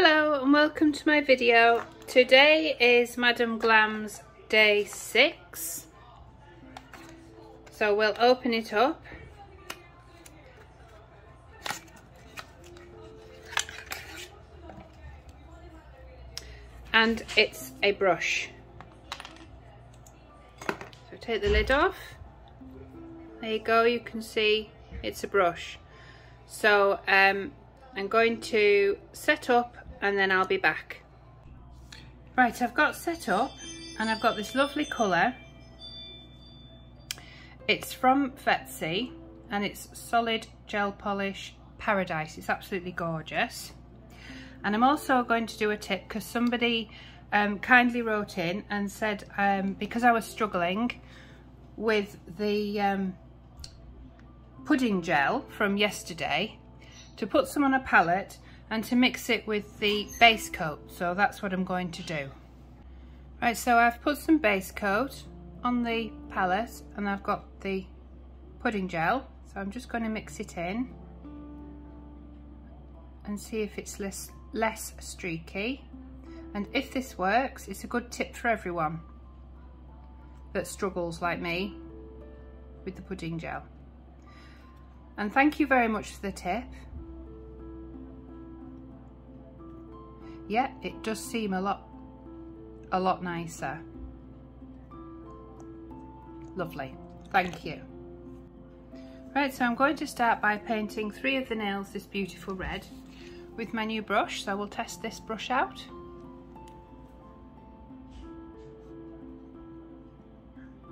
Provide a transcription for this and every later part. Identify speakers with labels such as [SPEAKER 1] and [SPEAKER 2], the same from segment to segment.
[SPEAKER 1] Hello and welcome to my video. Today is Madam Glam's day six. So we'll open it up. And it's a brush. So take the lid off. There you go, you can see it's a brush. So um, I'm going to set up and then I'll be back. Right, I've got set up and I've got this lovely colour. It's from Vettsy and it's Solid Gel Polish Paradise. It's absolutely gorgeous. And I'm also going to do a tip because somebody um, kindly wrote in and said um, because I was struggling with the um, pudding gel from yesterday to put some on a palette and to mix it with the base coat. So that's what I'm going to do. Right, so I've put some base coat on the palette and I've got the pudding gel. So I'm just going to mix it in and see if it's less, less streaky. And if this works, it's a good tip for everyone that struggles like me with the pudding gel. And thank you very much for the tip. Yeah, it does seem a lot, a lot nicer. Lovely, thank you. Right, so I'm going to start by painting three of the nails this beautiful red with my new brush. So I will test this brush out.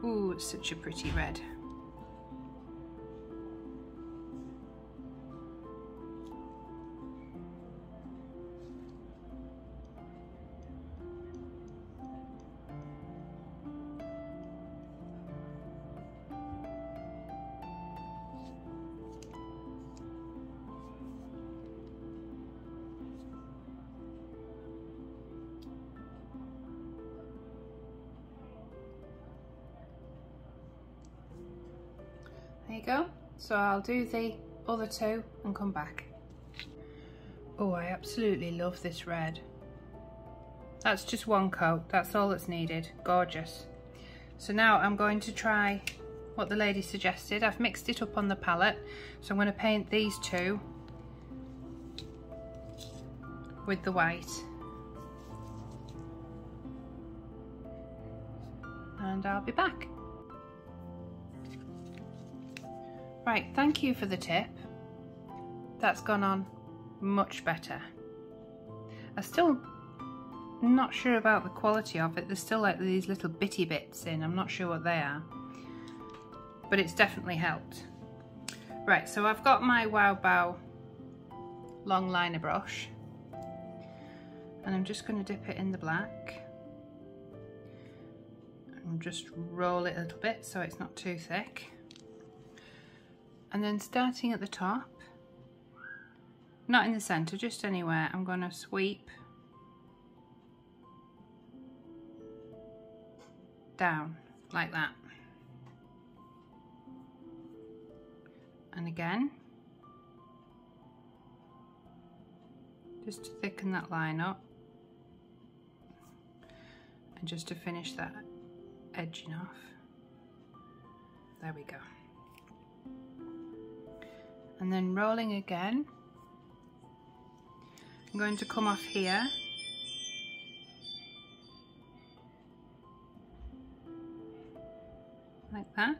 [SPEAKER 1] Ooh, it's such a pretty red. So I'll do the other two and come back. Oh, I absolutely love this red. That's just one coat, that's all that's needed. Gorgeous. So now I'm going to try what the lady suggested. I've mixed it up on the palette, so I'm going to paint these two with the white. And I'll be back. Right, thank you for the tip. That's gone on much better. I'm still not sure about the quality of it. There's still like these little bitty bits in. I'm not sure what they are. But it's definitely helped. Right, so I've got my Wow Bow long liner brush. And I'm just going to dip it in the black. And just roll it a little bit so it's not too thick and then starting at the top. Not in the center just anywhere. I'm going to sweep down like that. And again. Just to thicken that line up. And just to finish that edging off. There we go and then rolling again. I'm going to come off here. Like that.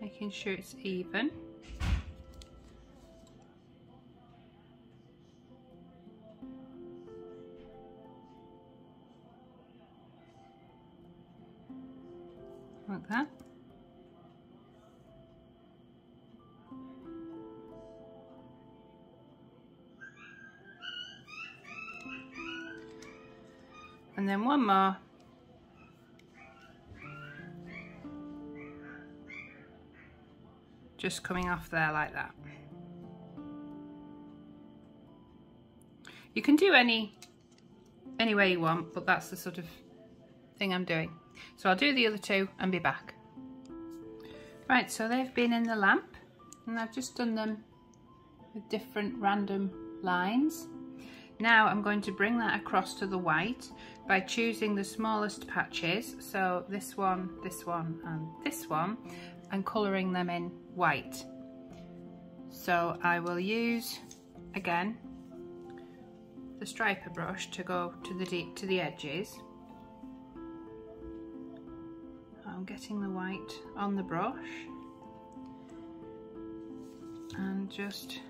[SPEAKER 1] Making sure it's even and then one more. Just coming off there like that. You can do any any way you want but that's the sort of thing I'm doing. So I'll do the other two and be back. Right so they've been in the lamp and I've just done them with different random lines Now I'm going to bring that across to the white by choosing the smallest patches, so this one, this one and this one, and colouring them in white. So I will use, again, the striper brush to go to the deep to the edges. I'm getting the white on the brush and just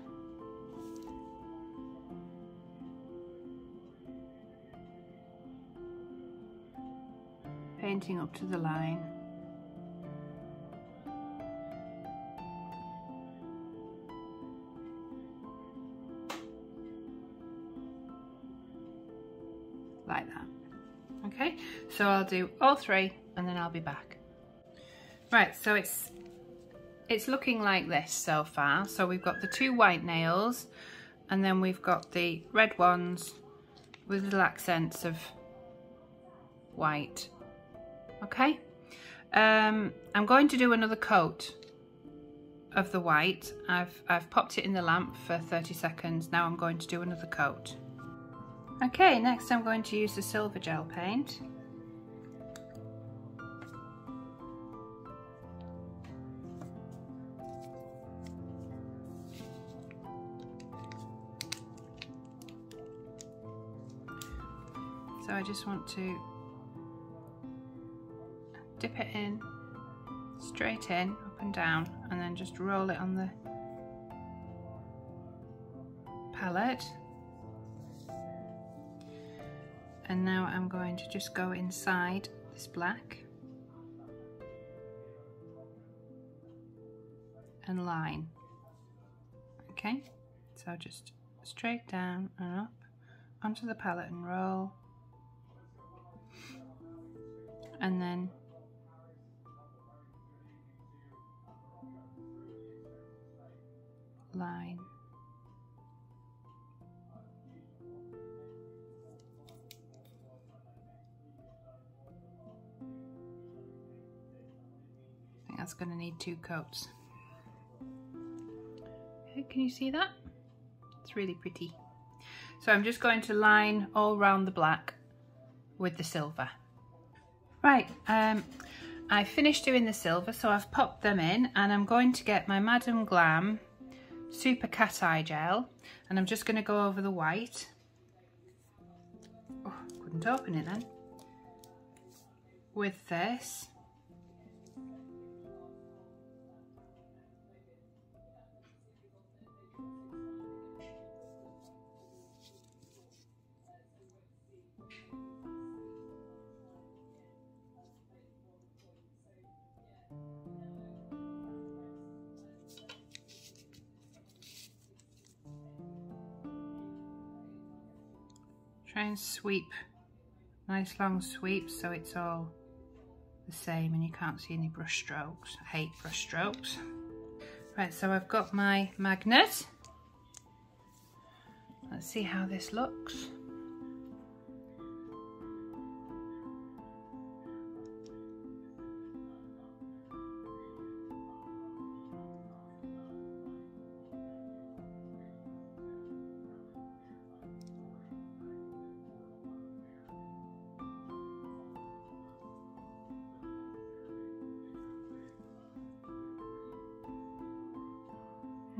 [SPEAKER 1] painting up to the line. Like that. Okay, so I'll do all three and then I'll be back. Right, so it's it's looking like this so far. So we've got the two white nails and then we've got the red ones with little accents of white. Okay, um, I'm going to do another coat of the white. I've, I've popped it in the lamp for 30 seconds. Now I'm going to do another coat. Okay, next I'm going to use the silver gel paint. So I just want to dip it in, straight in, up and down, and then just roll it on the palette. And now I'm going to just go inside this black and line. Okay, so just straight down and up onto the palette and roll and then line. I think that's going to need two coats. Okay, can you see that? It's really pretty. So I'm just going to line all round the black with the silver. Right, um, I finished doing the silver, so I've popped them in and I'm going to get my Madam Glam Super Cat Eye Gel and I'm just going to go over the white. Oh, couldn't open it then. With this. Try and sweep, nice long sweep so it's all the same and you can't see any brush strokes. I hate brush strokes. Right, so I've got my magnet. Let's see how this looks.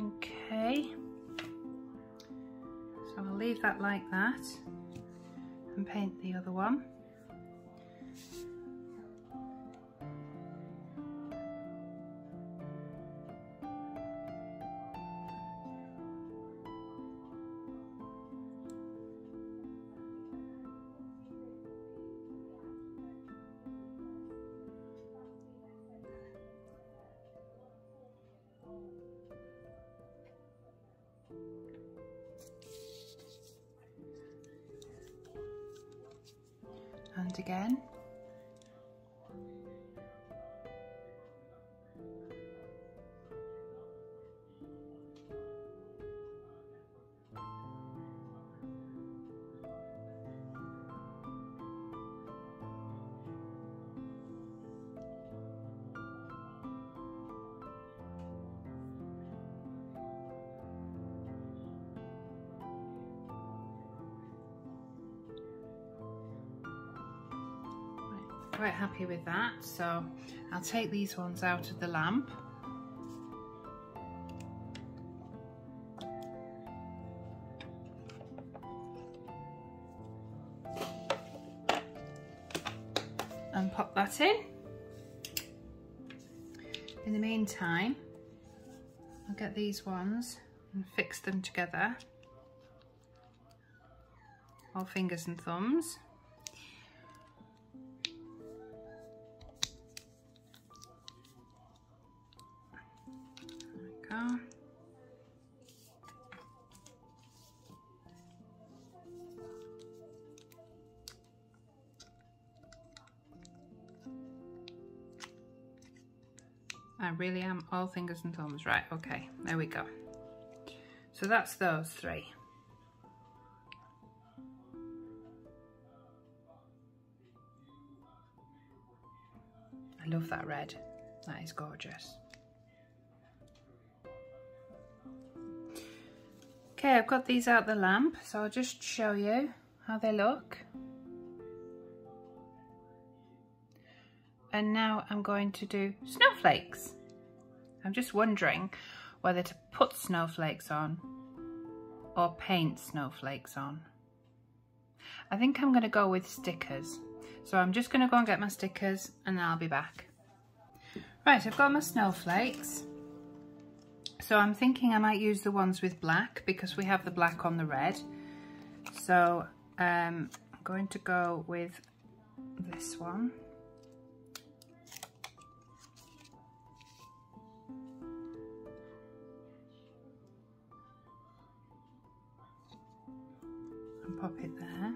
[SPEAKER 1] Okay, so I'll leave that like that and paint the other one. Again. Quite happy with that. So I'll take these ones out of the lamp. And pop that in. In the meantime, I'll get these ones and fix them together. All fingers and thumbs. I really am all fingers and thumbs. Right, okay, there we go. So that's those three. I love that red. That is gorgeous. Okay, I've got these out the lamp, so I'll just show you how they look. And now I'm going to do snowflakes. I'm just wondering whether to put snowflakes on or paint snowflakes on. I think I'm going to go with stickers. So I'm just going to go and get my stickers and then I'll be back. Right, I've got my snowflakes. So I'm thinking I might use the ones with black because we have the black on the red. So um, I'm going to go with this one. Pop it there.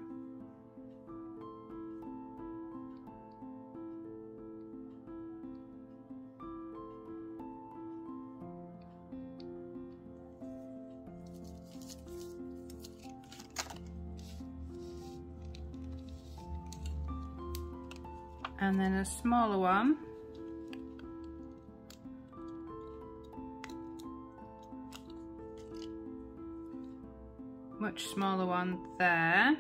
[SPEAKER 1] And then a smaller one much smaller one there.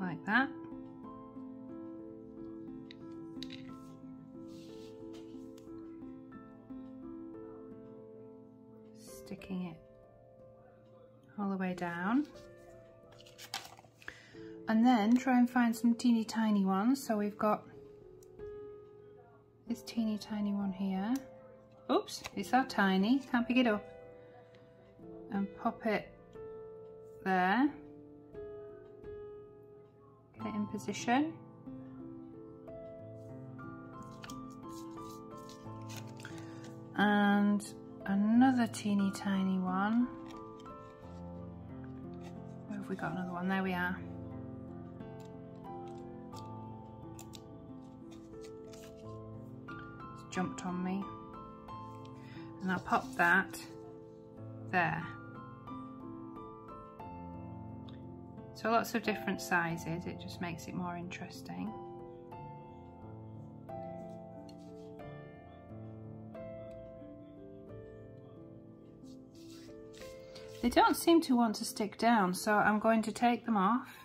[SPEAKER 1] Like that. Sticking it all the way down and then try and find some teeny tiny ones. So we've got this teeny tiny one here. Oops it's that tiny. Can't pick it up. And pop it there. Get it in position. And another teeny tiny one. Where have we got another one? There we are jumped on me. And I'll pop that there. So lots of different sizes, it just makes it more interesting. They don't seem to want to stick down, so I'm going to take them off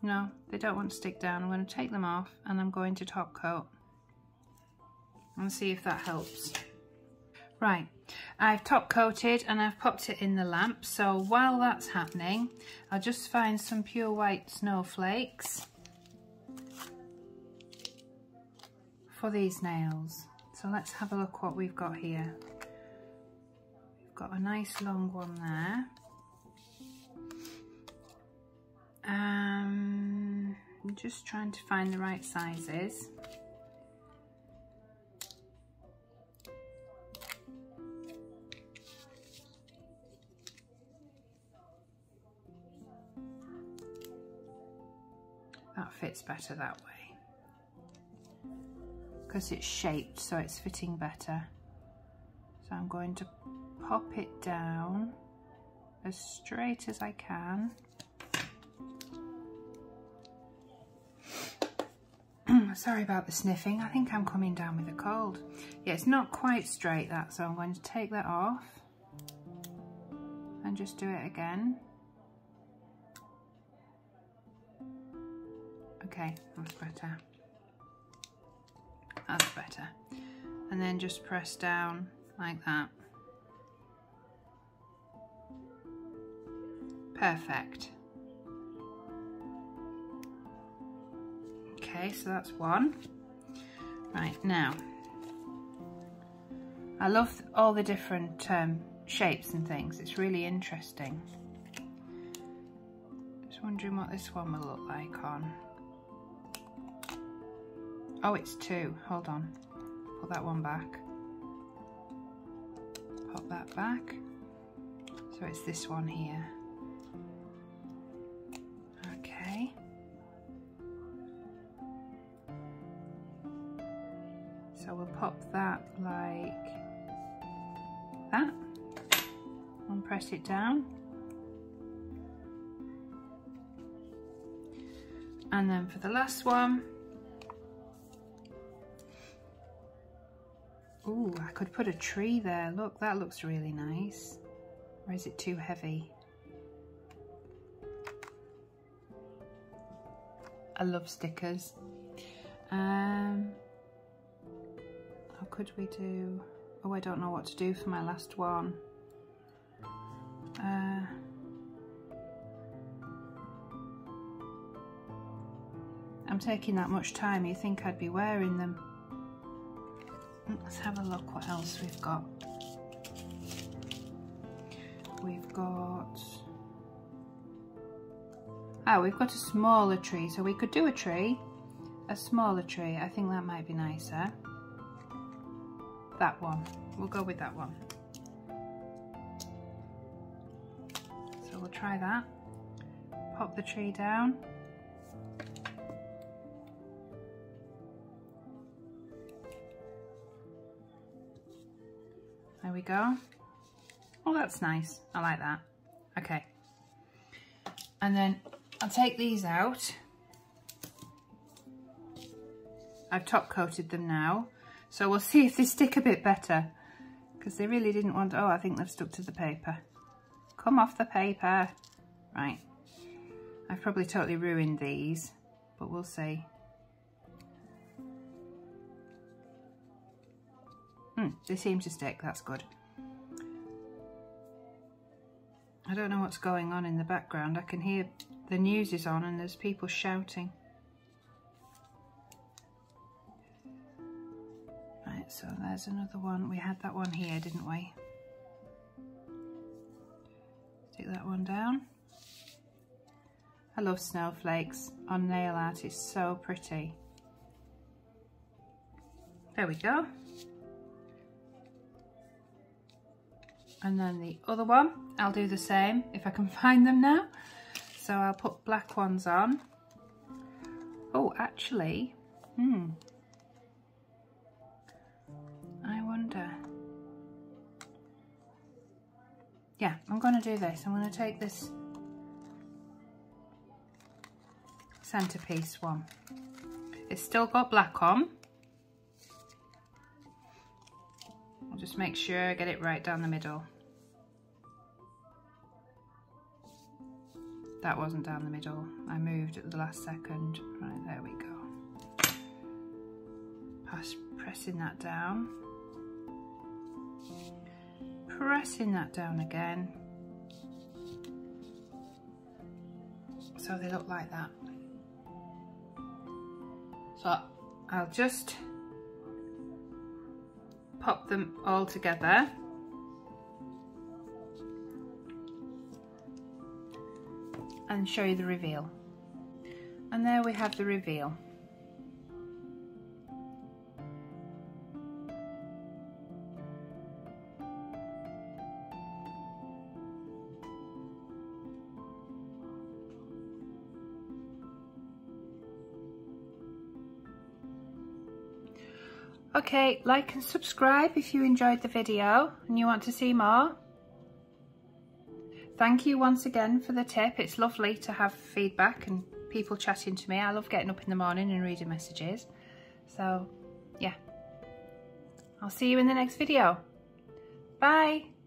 [SPEAKER 1] No, they don't want to stick down. I'm going to take them off and I'm going to top coat and see if that helps. Right, I've top coated and I've popped it in the lamp. So while that's happening, I'll just find some pure white snowflakes for these nails. So let's have a look what we've got here. We've got a nice long one there. I'm just trying to find the right sizes. That fits better that way because it's shaped so it's fitting better. So I'm going to pop it down as straight as I can. Sorry about the sniffing. I think I'm coming down with a cold. Yeah, it's not quite straight that, so I'm going to take that off and just do it again. Okay, that's better. That's better. And then just press down like that. Perfect. Okay, so that's one. Right, now, I love all the different um, shapes and things. It's really interesting. Just wondering what this one will look like on. Oh, it's two. Hold on. Put that one back. Pop that back. So it's this one here. We'll pop that like that and press it down. And then for the last one, Ooh, I could put a tree there. Look, that looks really nice. Or is it too heavy? I love stickers. Um, how could we do? Oh, I don't know what to do for my last one. Uh, I'm taking that much time. You think I'd be wearing them? Let's have a look what else we've got. We've got... Oh, we've got a smaller tree, so we could do a tree, a smaller tree. I think that might be nicer. That one. We'll go with that one. So we'll try that. Pop the tree down. There we go. Oh, that's nice. I like that. Okay. And then I'll take these out. I've top coated them now. So we'll see if they stick a bit better. Because they really didn't want, oh, I think they've stuck to the paper. Come off the paper. Right. I've probably totally ruined these, but we'll see. Hmm, they seem to stick, that's good. I don't know what's going on in the background. I can hear the news is on and there's people shouting. So there's another one. We had that one here, didn't we? Stick that one down. I love snowflakes on nail art. It's so pretty. There we go. and then the other one I'll do the same if I can find them now so I'll put black ones on oh actually hmm yeah I'm gonna do this I'm gonna take this centerpiece one it's still got black on I'll just make sure I get it right down the middle. That wasn't down the middle. I moved at the last second. Right, there we go. Pass, pressing that down. Pressing that down again. So they look like that. So I'll just pop them all together. And show you the reveal. And there we have the reveal. Okay, like and subscribe if you enjoyed the video and you want to see more. Thank you once again for the tip. It's lovely to have feedback and people chatting to me. I love getting up in the morning and reading messages. So yeah, I'll see you in the next video. Bye.